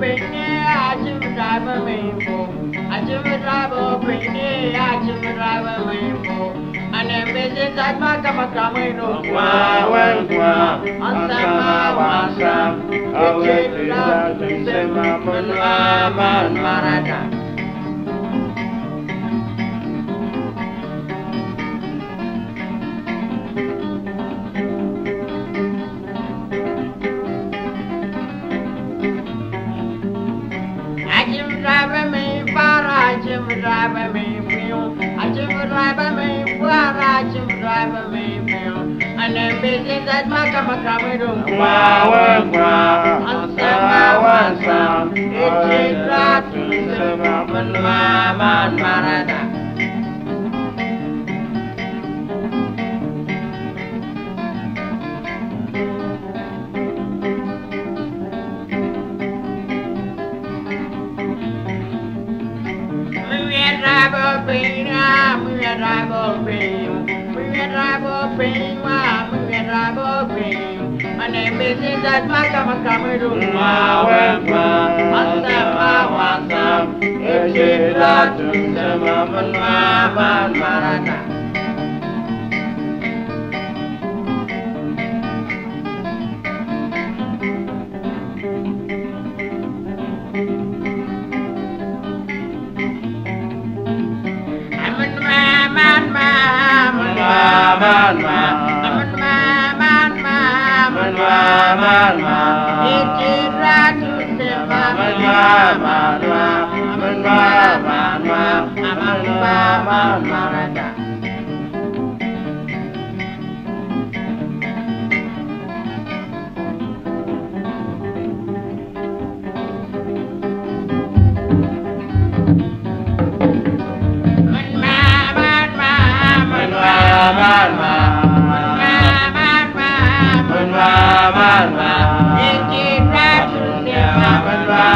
beni acım rabamayım bu acım rabo beni acım rabamayım bu annem bizi satma kama kamayno wa wa wa asama wasam awe tidak bisa mamun aman marana drive me feel. I should drive me I should drive me. And then that my come come to ground. Sound, it's a to man, จะได้บ่เป็นมึงจะได้บ่เป็นว่ามึงจะได้บ่เป็นมันเองเป็นสิ่งที่ว่ากับมันกับไม่รู้มาเว็บมาอันแต่มาวันซ้ำเอชิลาจุนจะมามันมาบ้านมาแล้วนะ man, man, man, man, man, man. Bye.